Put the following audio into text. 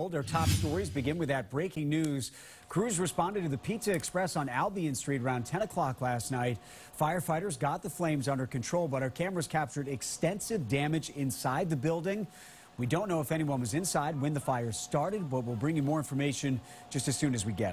Our top stories begin with that breaking news. Crews responded to the Pizza Express on Albion Street around 10 o'clock last night. Firefighters got the flames under control, but our cameras captured extensive damage inside the building. We don't know if anyone was inside when the fire started, but we'll bring you more information just as soon as we get it.